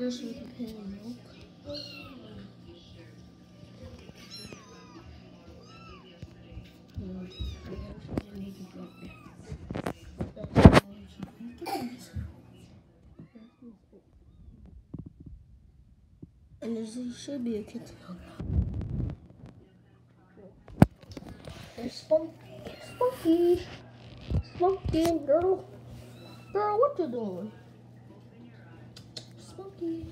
can put milk. Hmm, I And there should be a kitten on There's Spunky. Spunky. Spunky, girl. Girl, what you doing? Spunky.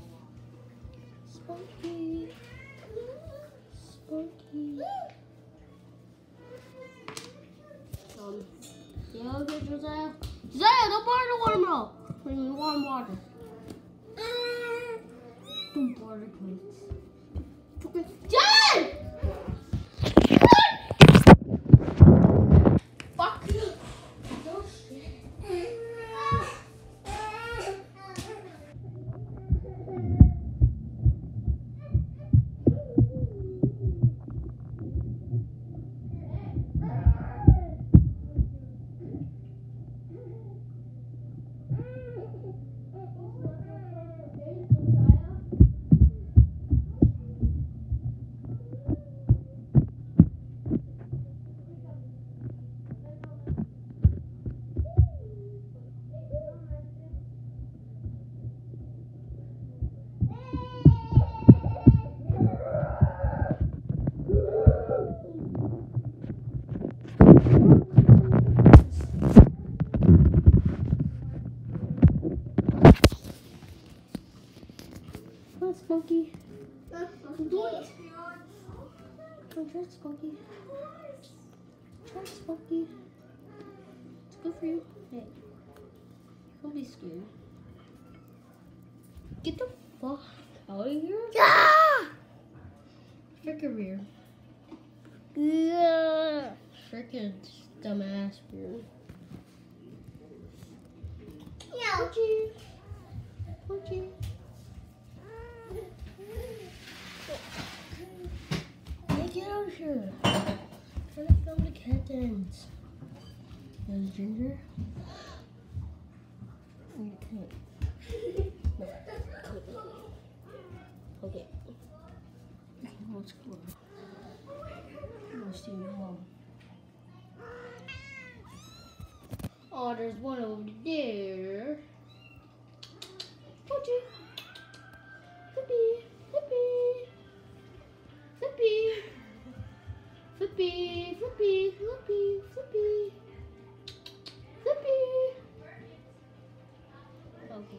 Spunky. Spunky. Um, yeah, okay, Josiah. Josiah, don't burn the watermelon. I mean, warm water. Don't it, please. Okay. Jen! Fuck. Oh, shit. Spunky. It. Come try it, Spunky. Try it, Spunky. It's good for you. Hey. Don't be scared. Get the fuck out of here. Yeah. Frickin' rear. Yeah. Frickin' dumbass rear. Of here. Trying to film the kittens. There's Ginger. Oh, can't. No. Okay. Okay, let's go. Let's see your mom. Oh, there's one over there. Mochi. Flippy, flippy, flippy, flippy. Flippy. Okay.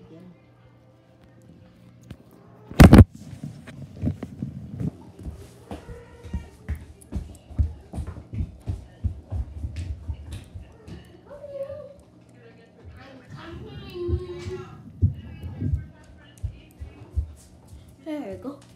There you go.